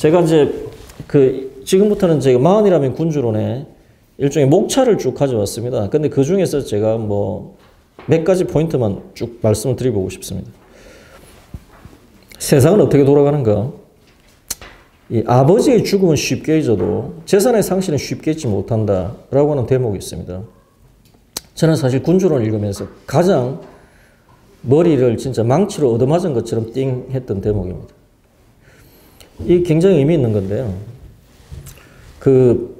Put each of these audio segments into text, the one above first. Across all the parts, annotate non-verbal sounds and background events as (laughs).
제가 이제 그 지금부터는 제가 마흔이라면 군주론에 일종의 목차를 쭉 가져왔습니다. 근데 그 중에서 제가 뭐 몇 가지 포인트만 쭉 말씀을 드리고 싶습니다. 세상은 어떻게 돌아가는가? 이 아버지의 죽음은 쉽게 잊어도 재산의 상실은 쉽게 잊지 못한다 라고 하는 대목이 있습니다. 저는 사실 군주론을 읽으면서 가장 머리를 진짜 망치로 얻어맞은 것처럼 띵 했던 대목입니다. 이 굉장히 의미 있는 건데요. 그,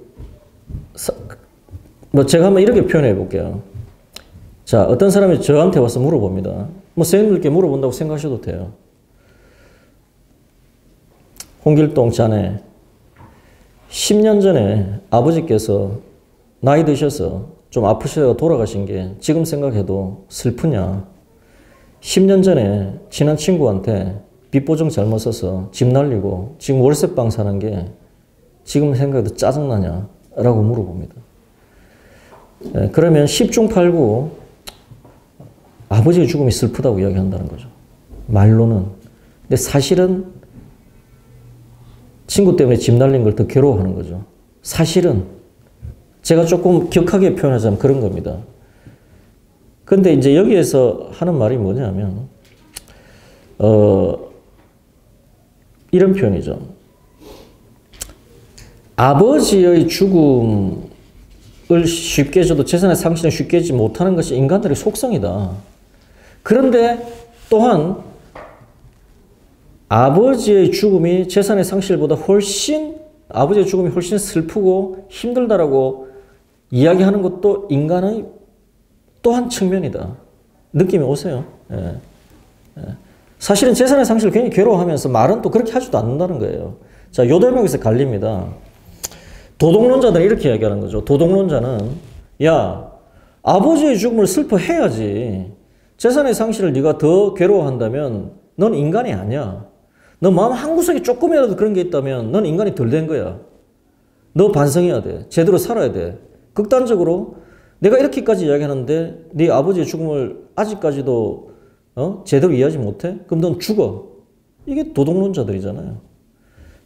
뭐 제가 한번 이렇게 표현해 볼게요. 자, 어떤 사람이 저한테 와서 물어봅니다. 뭐 선생님들께 물어본다고 생각하셔도 돼요. 홍길동 자네, 10년 전에 아버지께서 나이 드셔서 좀 아프셔서 돌아가신 게 지금 생각해도 슬프냐? 10년 전에 친한 친구한테 빚보증 잘못 써서 집 날리고 지금 월세방 사는 게 지금 생각해도 짜증나냐? 라고 물어봅니다. 네, 그러면 10중 8구 아버지의 죽음이 슬프다고 이야기한다는 거죠. 말로는. 근데 사실은 친구 때문에 집 날린 걸 더 괴로워하는 거죠. 사실은 제가 조금 격하게 표현하자면 그런 겁니다. 근데 이제 여기에서 하는 말이 뭐냐면, 어, 이런 표현이죠. 아버지의 죽음을 쉽게 줘도 재산의 상실을 쉽게 하지 못하는 것이 인간들의 속성이다. 그런데 또한 아버지의 죽음이 재산의 상실보다 훨씬 아버지의 죽음이 훨씬 슬프고 힘들다라고 이야기하는 것도 인간의 또한 측면이다. 느낌이 오세요. 예. 예. 사실은 재산의 상실을 굉장히 괴로워하면서 말은 또 그렇게 하지도 않는다는 거예요. 자, 요 대목에서 갈립니다. 도덕론자들은 이렇게 이야기하는 거죠. 도덕론자는 야, 아버지의 죽음을 슬퍼해야지. 재산의 상실을 네가 더 괴로워한다면 넌 인간이 아니야. 너 마음 한구석에 조금이라도 그런 게 있다면 넌 인간이 덜 된 거야. 너 반성해야 돼. 제대로 살아야 돼. 극단적으로 내가 이렇게까지 이야기하는데 네 아버지의 죽음을 아직까지도 어? 제대로 이해하지 못해? 그럼 넌 죽어. 이게 도덕론자들이잖아요.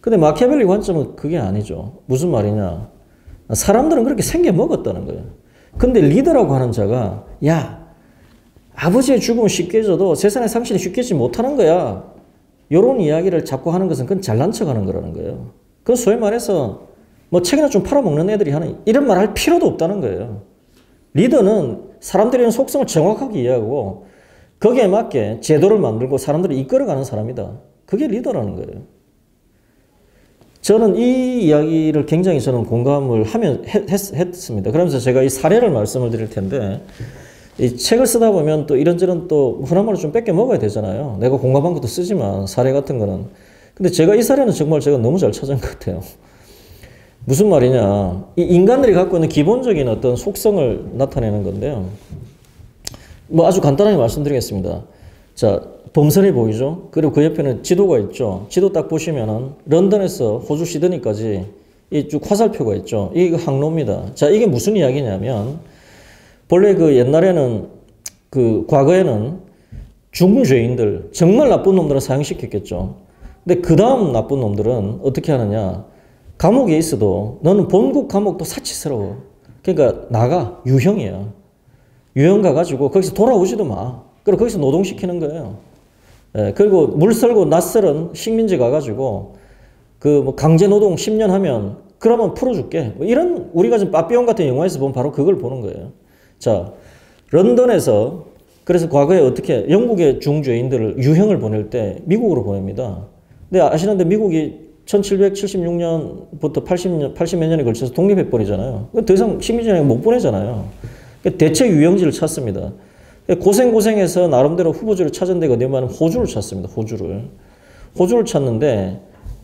근데 마키아벨리 관점은 그게 아니죠. 무슨 말이냐. 사람들은 그렇게 생겨 먹었다는 거예요. 근데 리더라고 하는 자가 야 아버지의 죽음은 쉽게 져도 재산의 상실이 쉽게 지 못하는 거야. 요런 이야기를 자꾸 하는 것은 그건 잘난 척 하는 거라는 거예요. 그 소위 말해서 뭐 책이나 좀 팔아먹는 애들이 하는 이런 말 할 필요도 없다는 거예요. 리더는 사람들의 속성을 정확하게 이해하고 거기에 맞게 제도를 만들고 사람들을 이끌어가는 사람이다. 그게 리더라는 거예요. 저는 이 이야기를 굉장히 저는 공감을 하면 했, 습니다 그러면서 제가 이 사례를 말씀을 드릴 텐데 이 책을 쓰다 보면 또 이런저런 또 흔한 말을 좀 뺏겨 먹어야 되잖아요. 내가 공감한 것도 쓰지만 사례 같은 거는. 근데 제가 이 사례는 정말 제가 너무 잘 찾은 것 같아요. 무슨 말이냐. 이 인간들이 갖고 있는 기본적인 어떤 속성을 나타내는 건데요. 뭐 아주 간단하게 말씀드리겠습니다. 자, 범선이 보이죠? 그리고 그 옆에는 지도가 있죠. 지도 딱 보시면은 런던에서 호주 시드니까지 이 쭉 화살표가 있죠. 이게 항로입니다. 자, 이게 무슨 이야기냐면 본래 그 옛날에는 그 과거에는 중죄인들, 정말 나쁜 놈들은 사형시켰겠죠. 근데 그 다음 나쁜 놈들은 어떻게 하느냐. 감옥에 있어도 너는 본국 감옥도 사치스러워. 그러니까 나가. 유형이야. 유형 가가지고 거기서 돌아오지도 마. 그리고 거기서 노동시키는 거예요. 예, 그리고 물설고 낯설은 식민지 가가지고 그 뭐 강제 노동 10년 하면 그러면 풀어줄게. 뭐 이런 우리가 지금 빠삐용 같은 영화에서 보면 바로 그걸 보는 거예요. 자, 런던에서 그래서 과거에 어떻게 영국의 중죄인들을 유형을 보낼 때 미국으로 보냅니다. 근데 아시는데 미국이 1776년부터 80년, 80몇 년에 걸쳐서 독립해버리잖아요. 더 이상 식민지에 못 보내잖아요. 대체 유형지를 찾습니다. 고생고생해서 나름대로 후보지를 찾은 데가 어디냐면 호주를 찾습니다. 호주를. 호주를 찾는데,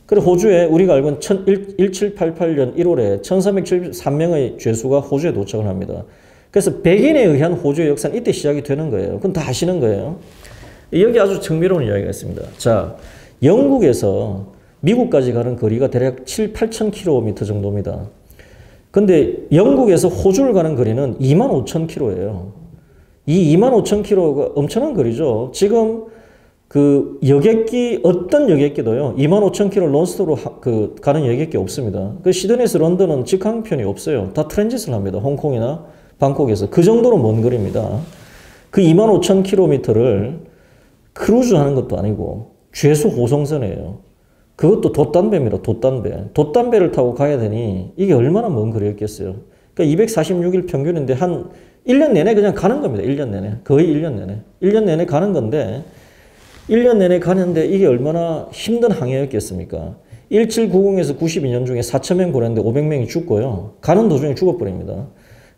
그래 호주에 우리가 알고 있는 1788년 1월에 1373명의 죄수가 호주에 도착을 합니다. 그래서 백인에 의한 호주의 역사는 이때 시작이 되는 거예요. 그건 다 아시는 거예요. 여기 아주 정밀로운 이야기가 있습니다. 자, 영국에서 미국까지 가는 거리가 대략 7, 8천 킬로미터 정도입니다. 근데 영국에서 호주를 가는 거리는 2만 5천 킬로예요. 이 2만 5천 킬로가 엄청난 거리죠. 지금 그 여객기 어떤 여객기도요 2만 5천 킬로 하, 그 가는 여객기 없습니다. 그 시드니에서 런던은 직항편이 없어요. 다 트랜짓을 합니다. 홍콩이나 방콕에서 그 정도로 먼 거리입니다. 그 2만 5천 킬로미터를 크루즈 하는 것도 아니고 죄수 호송선이에요. 그것도 돛단배입니다. 돛단배. 돛단배를 타고 가야 되니 이게 얼마나 먼 거리였겠어요. 그러니까 246일 평균인데 한 1년 내내 그냥 가는 겁니다. 1년 내내. 거의 1년 내내. 1년 내내 가는 건데 1년 내내 가는데 이게 얼마나 힘든 항해였겠습니까? 1790에서 92년 중에 4천명 보냈는데 500명이 죽고요. 가는 도중에 죽어버립니다.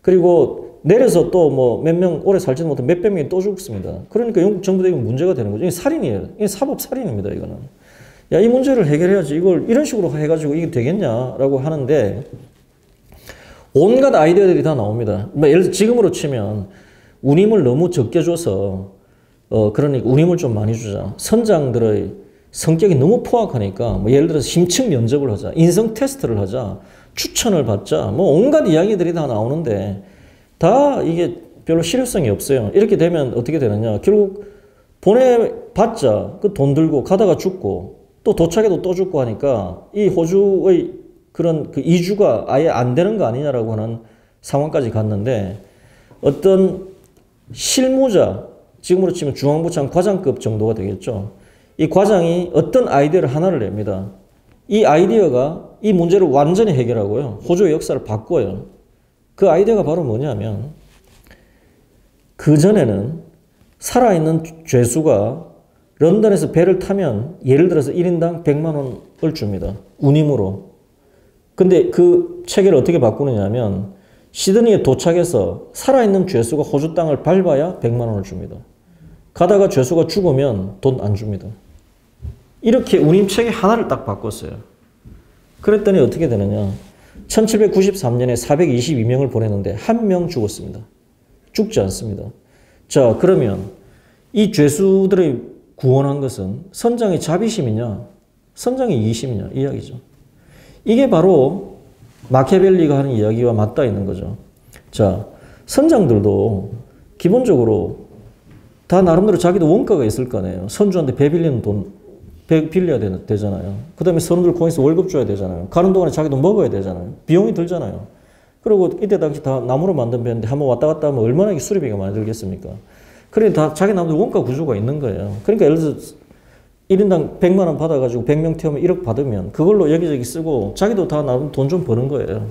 그리고 내려서 또 뭐 몇 명 오래 살지도 못한 몇백 명이 또 죽습니다. 그러니까 영국 정부도 이건 문제가 되는 거죠. 이게 살인이에요. 이게 사법 살인입니다. 이거는. 야, 이 문제를 해결해야지. 이걸 이런 식으로 해가지고 이게 되겠냐라고 하는데 온갖 아이디어들이 다 나옵니다. 뭐 예를 들어 지금으로 치면 운임을 너무 적게 줘서 어 그러니까 운임을 좀 많이 주자. 선장들의 성격이 너무 포악하니까 뭐 예를 들어서 심층 면접을 하자. 인성 테스트를 하자. 추천을 받자. 뭐 온갖 이야기들이 다 나오는데 다 이게 별로 실효성이 없어요. 이렇게 되면 어떻게 되느냐. 결국 보내봤자 그 돈 들고 가다가 죽고 또 도착해도 또 죽고 하니까 이 호주의 그런 그 이주가 아예 안 되는 거 아니냐라고 하는 상황까지 갔는데 어떤 실무자, 지금으로 치면 중앙부장 과장급 정도가 되겠죠. 이 과장이 어떤 아이디어를 하나를 냅니다. 이 아이디어가 이 문제를 완전히 해결하고요. 호주의 역사를 바꿔요. 그 아이디어가 바로 뭐냐면 그전에는 살아있는 죄수가 런던에서 배를 타면 예를 들어서 1인당 100만 원을 줍니다. 운임으로. 근데 그 체계를 어떻게 바꾸느냐면 시드니에 도착해서 살아있는 죄수가 호주 땅을 밟아야 100만 원을 줍니다. 가다가 죄수가 죽으면 돈 안 줍니다. 이렇게 운임 체계 하나를 딱 바꿨어요. 그랬더니 어떻게 되느냐. 1793년에 422명을 보냈는데 한 명 죽었습니다. 죽지 않습니다. 자, 그러면 이 죄수들의 구원한 것은 선장의 자비심이냐, 선장의 이심이냐, 이야기죠. 이게 바로 마키아벨리가 하는 이야기와 맞닿아 있는 거죠. 자, 선장들도 기본적으로 다 나름대로 자기도 원가가 있을 거 아니에요. 선주한테 배 빌리는 돈, 배 빌려야 되, 잖아요그 다음에 선원들 공에서 월급 줘야 되잖아요. 가는 동안에 자기도 먹어야 되잖아요. 비용이 들잖아요. 그리고 이때 당시 다 나무로 만든 배인데 한번 왔다 갔다 하면 얼마나 수리비가 많이 들겠습니까? 그러니까 다 자기 나름대로 원가 구조가 있는 거예요. 그러니까 예를 들어서 1인당 100만 원 받아가지고 100명 태우면 1억 받으면 그걸로 여기저기 쓰고 자기도 다 나름 돈 좀 버는 거예요.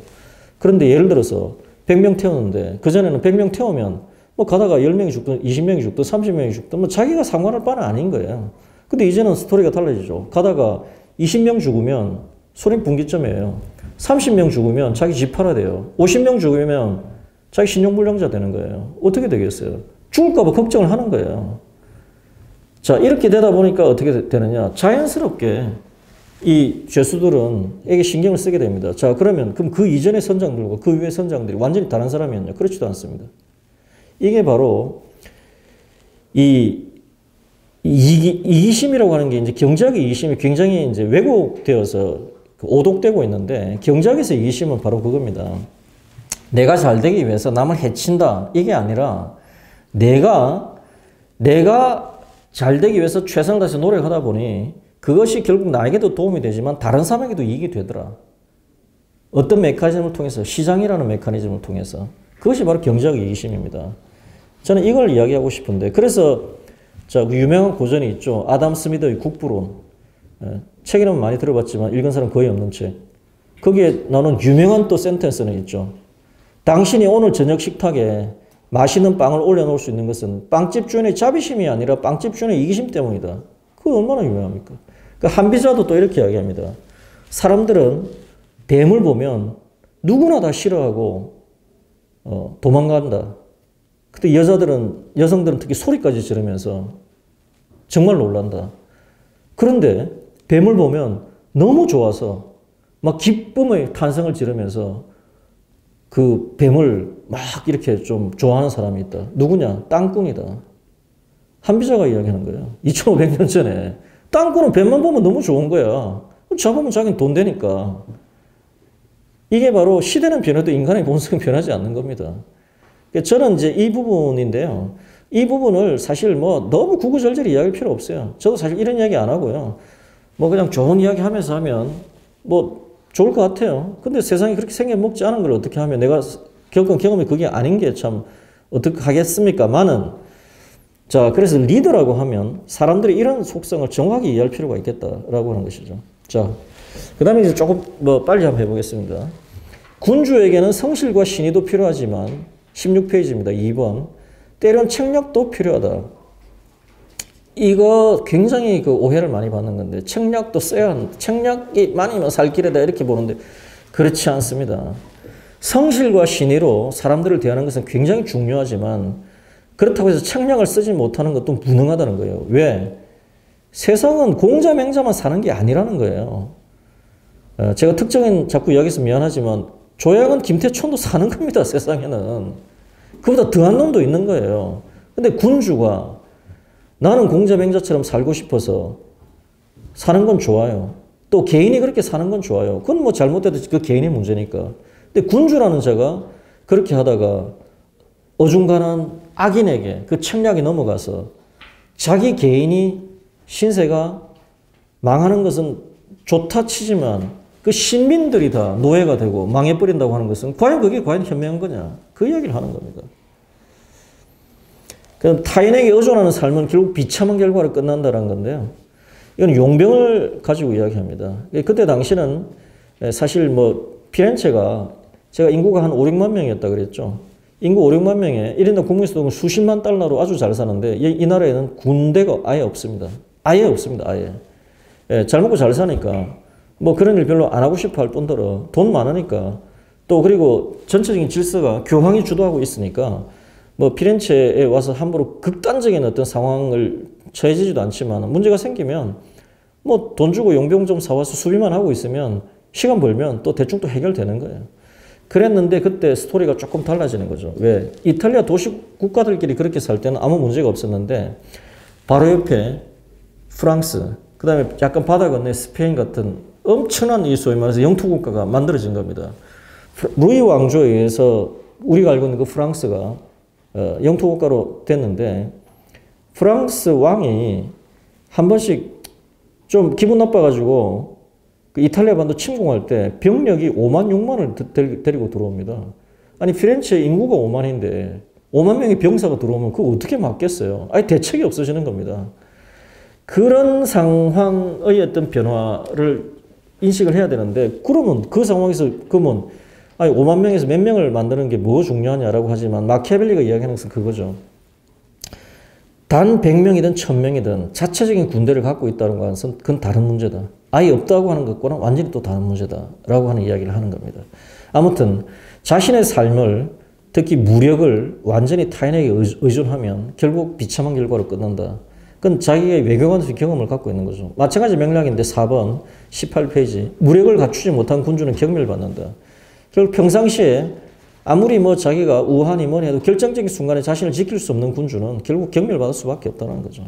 그런데 예를 들어서 100명 태우는데 그전에는 100명 태우면 뭐 가다가 10명이 죽든 20명이 죽든 30명이 죽든 뭐 자기가 상관할 바는 아닌 거예요. 근데 이제는 스토리가 달라지죠. 가다가 20명 죽으면 소림 분기점이에요. 30명 죽으면 자기 집 팔아야 돼요. 50명 죽으면 자기 신용불량자 되는 거예요. 어떻게 되겠어요? 죽을까봐 걱정을 하는 거예요. 자, 이렇게 되다 보니까 어떻게 되느냐. 자연스럽게 이 죄수들은 에게 신경을 쓰게 됩니다. 자, 그러면 그럼 그 이전의 선장들과 그 위의 선장들이 완전히 다른 사람이었냐? 그렇지도 않습니다. 이게 바로 이 이기, 이기심이라고 하는 게 이제 경제학의 이기심이 굉장히 이제 왜곡되어서 그 오독되고 있는데 경제학에서 이기심은 바로 그겁니다. 내가 잘 되기 위해서 남을 해친다. 이게 아니라 내가 내가 잘 되기 위해서 최선을 다해서 노력하다 보니 그것이 결국 나에게도 도움이 되지만 다른 사람에게도 이익이 되더라. 어떤 메커니즘을 통해서 시장이라는 메커니즘을 통해서 그것이 바로 경제학 이기심입니다. 저는 이걸 이야기하고 싶은데 그래서 자, 그 유명한 고전이 있죠. 아담 스미드의 국부론. 예, 책 이름 많이 들어봤지만 읽은 사람 거의 없는 책. 거기에 나오는 유명한 또 센텐스는 있죠. 당신이 오늘 저녁 식탁에 맛있는 빵을 올려놓을 수 있는 것은 빵집 주인의 자비심이 아니라 빵집 주인의 이기심 때문이다. 그거 얼마나 유명합니까? 그 한비자도 또 이렇게 이야기합니다. 사람들은 뱀을 보면 누구나 다 싫어하고 어, 도망간다. 근데 여자들은 여성들은 특히 소리까지 지르면서 정말 놀란다. 그런데 뱀을 보면 너무 좋아서 막 기쁨의 탄성을 지르면서 그 뱀을 막 이렇게 좀 좋아하는 사람이 있다. 누구냐? 땅꾼이다. 한비자가 이야기하는 거예요. 2500년 전에. 땅꾼은 뱀만 보면 너무 좋은 거야. 잡으면 자기는 돈 되니까. 이게 바로 시대는 변해도 인간의 본성은 변하지 않는 겁니다. 저는 이제 이 부분인데요. 이 부분을 사실 뭐 너무 구구절절 이야기할 필요 없어요. 저도 사실 이런 이야기 안 하고요. 뭐 그냥 좋은 이야기 하면서 하면 뭐 좋을 것 같아요. 근데 세상이 그렇게 생겨 먹지 않은 걸 어떻게 하면 내가 겪은 경험이 그게 아닌 게 참 어떻게 하겠습니까? 많은 자, 그래서 리더라고 하면 사람들이 이런 속성을 정확히 이해할 필요가 있겠다라고 하는 것이죠. 자, 그 다음에 이제 조금 뭐 빨리 한번 해보겠습니다. 군주에게는 성실과 신의도 필요하지만 16페이지입니다. 2번. 때론 책략도 필요하다. 이거 굉장히 그 오해를 많이 받는 건데 책략도 써야 하는 책략이 많으면 살 길이다 이렇게 보는데 그렇지 않습니다. 성실과 신의로 사람들을 대하는 것은 굉장히 중요하지만 그렇다고 해서 책량을 쓰지 못하는 것도 무능하다는 거예요. 왜? 세상은 공자 맹자만 사는 게 아니라는 거예요. 어, 제가 특정인 자꾸 이야기해서 미안하지만 조약은 김태촌도 사는 겁니다. (laughs) 세상에는. 그보다 더한 놈도 있는 거예요. 근데 군주가 나는 공자 맹자처럼 살고 싶어서 사는 건 좋아요. 또 개인이 그렇게 사는 건 좋아요. 그건 뭐 잘못돼도 그 개인의 문제니까. 근데 군주라는 자가 그렇게 하다가 어중간한 악인에게 그 청략이 넘어가서 자기 개인이 신세가 망하는 것은 좋다 치지만 그 신민들이 다 노예가 되고 망해버린다고 하는 것은 과연 그게 과연 현명한 거냐 그 이야기를 하는 겁니다. 그럼 타인에게 의존하는 삶은 결국 비참한 결과로 끝난다는 건데요. 이건 용병을 가지고 이야기합니다. 그때 당시는 사실 뭐 피렌체가 제가 인구가 한 5, 6만 명이었다 그랬죠. 인구 5, 6만 명에 1인당 국민소득은 수십만 달러로 아주 잘 사는데 이, 이 나라에는 군대가 아예 없습니다. 아예 없습니다. 아예. 예, 잘 먹고 잘 사니까 뭐 그런 일 별로 안 하고 싶어 할 뿐더러 돈 많으니까 또 그리고 전체적인 질서가 교황이 주도하고 있으니까 뭐 피렌체에 와서 함부로 극단적인 어떤 상황을 처해지지도 않지만 문제가 생기면 뭐 돈 주고 용병 좀 사와서 수비만 하고 있으면 시간 벌면 또 대충 또 해결되는 거예요. 그랬는데 그때 스토리가 조금 달라지는 거죠. 왜? 이탈리아 도시 국가들끼리 그렇게 살 때는 아무 문제가 없었는데 바로 옆에 프랑스, 그 다음에 약간 바다 건너 스페인 같은 엄청난 이 소위 말해서 영토 국가가 만들어진 겁니다. 루이 왕조에 의해서 우리가 알고 있는 그 프랑스가 어, 영토 국가로 됐는데 프랑스 왕이 한 번씩 좀 기분 나빠가지고 그 이탈리아 반도 침공할 때 병력이 5만 6만을 데리고 들어옵니다. 아니 피렌체 인구가 5만인데 5만 명의 병사가 들어오면 그거 어떻게 막겠어요? 아니 대책이 없어지는 겁니다. 그런 상황의 어떤 변화를 인식을 해야 되는데 그러면 그 상황에서 그러면 아니 5만 명에서 몇 명을 만드는 게 뭐 중요하냐라고 하지만 마키아벨리가 이야기하는 것은 그거죠. 단 100명이든 1000명이든 자체적인 군대를 갖고 있다는 것은 그건 다른 문제다. 아예 없다고 하는 것과는 완전히 또 다른 문제다라고 하는 이야기를 하는 겁니다. 아무튼 자신의 삶을 특히 무력을 완전히 타인에게 의존하면 결국 비참한 결과로 끝난다. 그건 자기의 외교관으로서 경험을 갖고 있는 거죠. 마찬가지 맥락인데 4번 18페이지 무력을 갖추지 못한 군주는 경멸받는다. 결국 평상시에 아무리 뭐 자기가 우하니 뭐니 해도 결정적인 순간에 자신을 지킬 수 없는 군주는 결국 경멸받을 수밖에 없다는 거죠.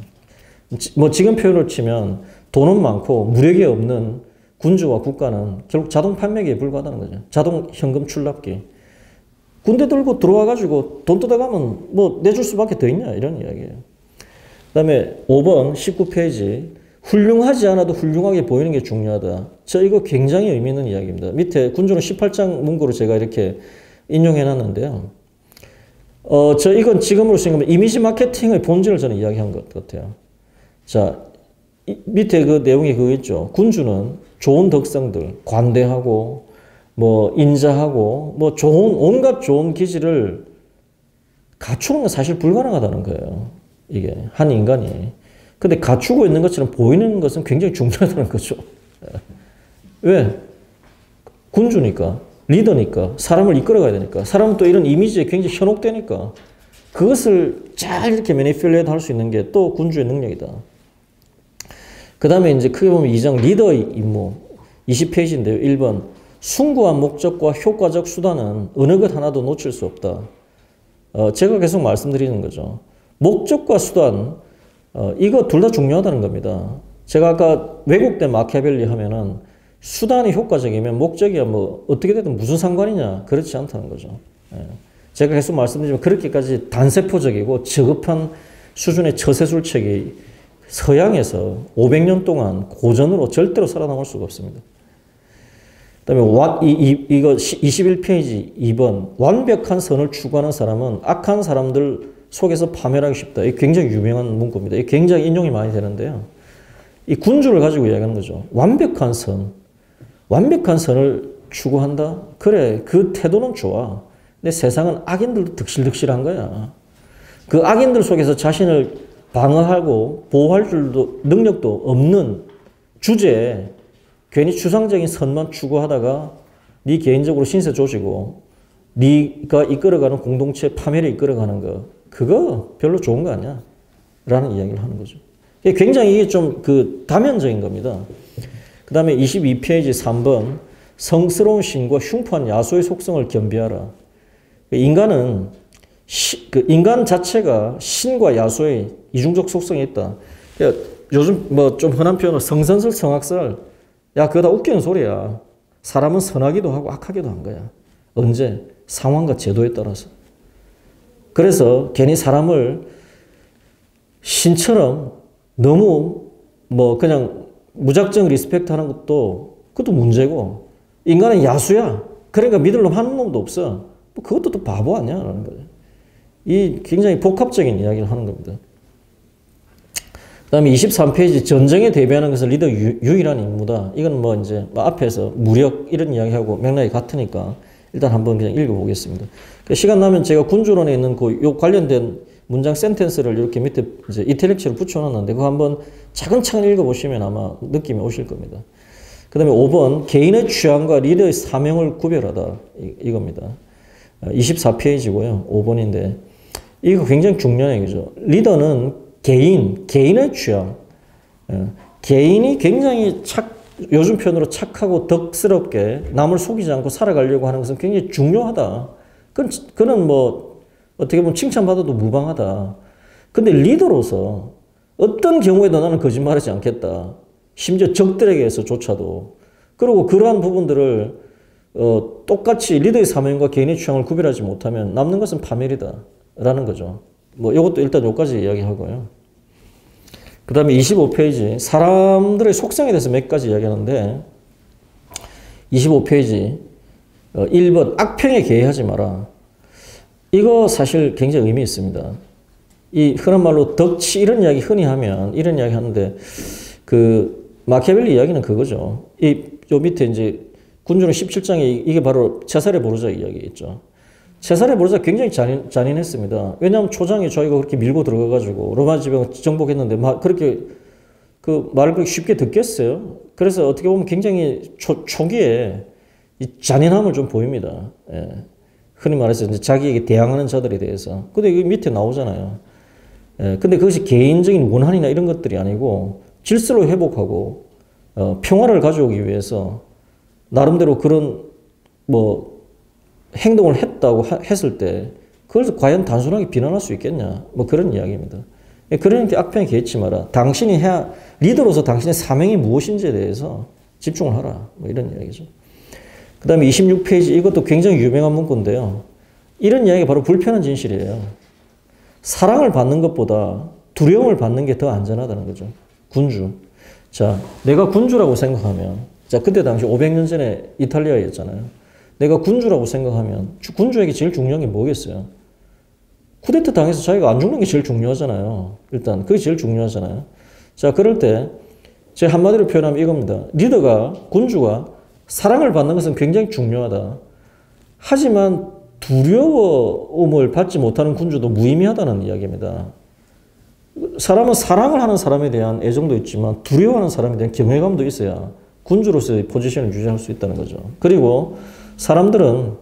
뭐 지금 표현을 치면 돈은 많고 무력이 없는 군주와 국가는 결국 자동 판매기에 불과하다는 거죠. 자동 현금 출납기. 군대 들고 들어와가지고 돈 뜯어가면 뭐 내줄 수밖에 더 있냐 이런 이야기예요. 그 다음에 5번 19페이지 훌륭하지 않아도 훌륭하게 보이는 게 중요하다. 저 이거 굉장히 의미 있는 이야기입니다. 밑에 군주는 18장 문구로 제가 이렇게 인용해 놨는데요. 어, 저 이건 지금으로 생각하면 이미지 마케팅의 본질을 저는 이야기한 것 같아요. 자, 밑에 그 내용이 그거 있죠. 군주는 좋은 덕성들, 관대하고, 뭐, 인자하고, 뭐, 좋은, 온갖 좋은 기질을 갖추는 건 사실 불가능하다는 거예요. 이게, 한 인간이. 근데 갖추고 있는 것처럼 보이는 것은 굉장히 중요하다는 거죠. (laughs) 왜? 군주니까. 리더니까 사람을 이끌어가야 되니까 사람은 또 이런 이미지에 굉장히 현혹되니까 그것을 잘 이렇게 매니플레이트 할수 있는 게 또 군주의 능력이다. 그 다음에 이제 크게 보면 2장 리더의 임무 20페이지인데요. 1번 숭고한 목적과 효과적 수단은 어느 것 하나도 놓칠 수 없다. 어, 제가 계속 말씀드리는 거죠. 목적과 수단 어, 이거 둘 다 중요하다는 겁니다. 제가 아까 왜곡된 마키아벨리 하면은 수단이 효과적이면 목적이야 뭐 어떻게 되든 무슨 상관이냐 그렇지 않다는 거죠. 예. 제가 계속 말씀드리지만 그렇게까지 단세포적이고 저급한 수준의 처세술책이 서양에서 500년 동안 고전으로 절대로 살아남을 수가 없습니다. 그 다음에 이, 이, 이 거 21페이지 2번 완벽한 선을 추구하는 사람은 악한 사람들 속에서 파멸하기 쉽다. 이 굉장히 유명한 문구입니다. 이 굉장히 인용이 많이 되는데요. 이 군주를 가지고 이야기하는 거죠. 완벽한 선. 완벽한 선을 추구한다? 그래, 그 태도는 좋아. 근데 세상은 악인들도 득실득실한 거야. 그 악인들 속에서 자신을 방어하고 보호할 줄도 능력도 없는 주제에 괜히 추상적인 선만 추구하다가 네 개인적으로 신세 조지고 네가 이끌어가는 공동체 파멸에 이끌어가는 거 그거 별로 좋은 거 아니야? 라는 이야기를 하는 거죠. 굉장히 이게 좀 그 다면적인 겁니다. 그 다음에 22페이지 3번 성스러운 신과 흉포한 야수의 속성을 겸비하라. 인간은 시, 그 인간 자체가 신과 야수의 이중적 속성이 있다. 요즘 뭐 좀 흔한 표현으로 성선설 성악설 야 그거 다 웃기는 소리야. 사람은 선하기도 하고 악하기도 한 거야. 언제? 상황과 제도에 따라서. 그래서 괜히 사람을 신처럼 너무 뭐 그냥 무작정 respect 하는 것도 그것도 문제고 인간은 야수야. 그러니까 믿을 놈 한 놈도 없어. 뭐 그것도 또 바보 아니야? 라는 거죠. 이 굉장히 복합적인 이야기를 하는 겁니다. 그 다음에 23페이지 전쟁에 대비하는 것은 리더 유, 일한 임무다. 이건 뭐 이제 뭐 앞에서 무력 이런 이야기하고 맥락이 같으니까 일단 한번 그냥 읽어보겠습니다. 그 시간 나면 제가 군주론에 있는 그 요 관련된 문장 센텐스를 이렇게 밑에 이제 이태릭처럼 붙여놨는데 그거 한번 차근차근 읽어보시면 아마 느낌이 오실 겁니다. 그 다음에 5번 개인의 취향과 리더의 사명을 구별하다 이, 이겁니다. 24페이지고요. 5번인데 이거 굉장히 중요한 얘기죠. 리더는 개인, 개인의 취향. 예, 개인이 굉장히 착, 요즘 표현으로 착하고 덕스럽게 남을 속이지 않고 살아가려고 하는 것은 굉장히 중요하다. 그건, 그는 뭐, 어떻게 보면 칭찬받아도 무방하다. 근데 리더로서 어떤 경우에도 나는 거짓말하지 않겠다. 심지어 적들에게서조차도. 그리고 그러한 부분들을 어, 똑같이 리더의 사명과 개인의 취향을 구별하지 못하면 남는 것은 파멸이다. 라는 거죠. 뭐 이것도 일단 여기까지 이야기하고요. 그 다음에 25페이지 사람들의 속성에 대해서 몇 가지 이야기하는데 25페이지 1번 어, 악평에 개의하지 마라. 이거 사실 굉장히 의미 있습니다. 이 흔한 말로 덕치 이런 이야기 흔히 하면 이런 이야기 하는데 그 마키아벨리 이야기는 그거죠. 이 요 밑에 이제 군주는 17장에 이게 바로 제살의 보르자 이야기겠죠. 세살의 보르자 굉장히 잔인, 잔인했습니다. 왜냐하면 초장에 저희가 그렇게 밀고 들어가가지고 로마 지방을 정복했는데 막 그렇게 그 말을 그렇게 쉽게 듣겠어요. 그래서 어떻게 보면 굉장히 초, 초기에 이 잔인함을 좀 보입니다. 예. 흔히 말해서 이제 자기에게 대항하는 자들에 대해서. 근데 이 밑에 나오잖아요. 예. 근데 그것이 개인적인 원한이나 이런 것들이 아니고 질서를 회복하고 어, 평화를 가져오기 위해서 나름대로 그런 뭐 행동을 했다고 했을 때 그걸 과연 단순하게 비난할 수 있겠냐 뭐 그런 이야기입니다. 예, 그러니까 악평이 개의치 마라. 당신이 해야 리더로서 당신의 사명이 무엇인지에 대해서 집중을 하라. 뭐 이런 이야기죠. 그 다음에 26페이지 이것도 굉장히 유명한 문구인데요. 이런 이야기가 바로 불편한 진실이에요. 사랑을 받는 것보다 두려움을 받는 게 더 안전하다는 거죠. 군주. 자, 내가 군주라고 생각하면, 자, 그때 당시 500년 전에 이탈리아였잖아요. 내가 군주라고 생각하면 군주에게 제일 중요한 게 뭐겠어요? 쿠데타 당해서 자기가 안 죽는 게 제일 중요하잖아요. 일단 그게 제일 중요하잖아요. 자 그럴 때 제 한마디로 표현하면 이겁니다. 리더가 군주가 사랑을 받는 것은 굉장히 중요하다. 하지만 두려움을 받지 못하는 군주도 무의미하다는 이야기입니다. 사람은 사랑을 하는 사람에 대한 애정도 있지만 두려워하는 사람에 대한 경외감도 있어야 군주로서의 포지션을 유지할 수 있다는 거죠. 그리고 사람들은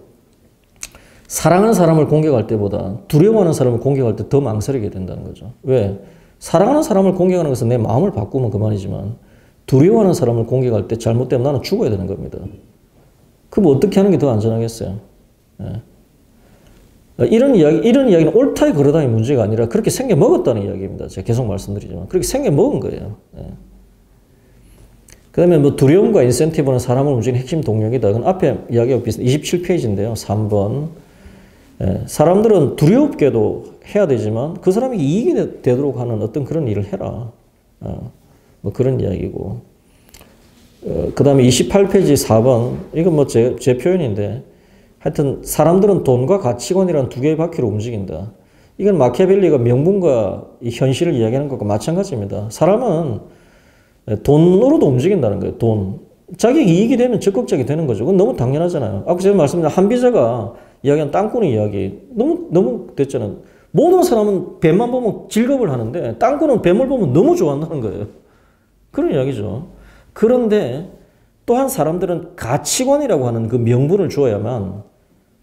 사랑하는 사람을 공격할 때보다 두려워하는 사람을 공격할 때 더 망설이게 된다는 거죠. 왜? 사랑하는 사람을 공격하는 것은 내 마음을 바꾸면 그만이지만 두려워하는 사람을 공격할 때 잘못되면 나는 죽어야 되는 겁니다. 그럼 어떻게 하는 게 더 안전하겠어요? 예. 이런 이야기, 이런 이야기는 옳다의 그러다의 문제가 아니라 그렇게 생겨 먹었다는 이야기입니다. 제가 계속 말씀드리지만. 그렇게 생겨 먹은 거예요. 예. 그 다음에 뭐 두려움과 인센티브는 사람을 움직이는 핵심 동력이다. 그건 앞에 이야기하고 비슷 27페이지인데요. 3번. 예, 사람들은 두렵게도 해야 되지만 그 사람이 이익이 되- 되도록 하는 어떤 그런 일을 해라. 어, 뭐 그런 이야기고. 어, 그 다음에 28페이지 4번. 이건 뭐 제, 제 표현인데 하여튼 사람들은 돈과 가치관이라는 두 개의 바퀴로 움직인다. 이건 마키아벨리가 명분과 이 현실을 이야기하는 것과 마찬가지입니다. 사람은 돈으로도 움직인다는 거예요. 돈. 자기 이익이 되면 적극적이 되는 거죠. 그건 너무 당연하잖아요. 아까 제가 말씀드린 한비자가 이야기한 땅꾼의 이야기 너무 너무 됐잖아요. 모든 사람은 뱀만 보면 즐겁을 하는데 땅꾼은 뱀을 보면 너무 좋아한다는 거예요. 그런 이야기죠. 그런데 또한 사람들은 가치관이라고 하는 그 명분을 주어야만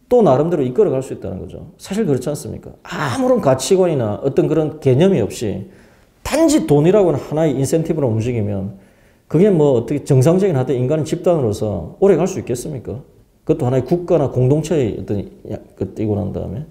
또 나름대로 이끌어갈 수 있다는 거죠. 사실 그렇지 않습니까? 아무런 가치관이나 어떤 그런 개념이 없이 단지 돈이라고 하는 하나의 인센티브로 움직이면 그게 뭐 어떻게 정상적인 하여튼 인간은 집단으로서 오래 갈 수 있겠습니까? 그것도 하나의 국가나 공동체의 어떤 야- 그 띄고 난 다음에